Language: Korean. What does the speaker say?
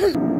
Mama.